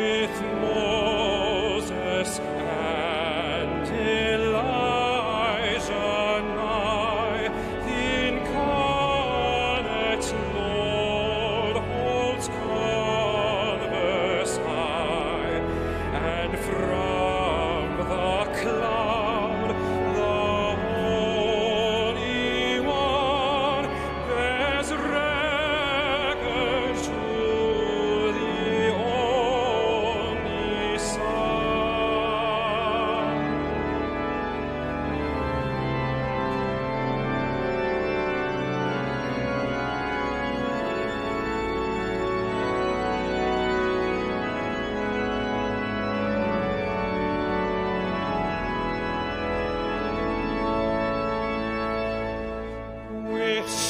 with Moses With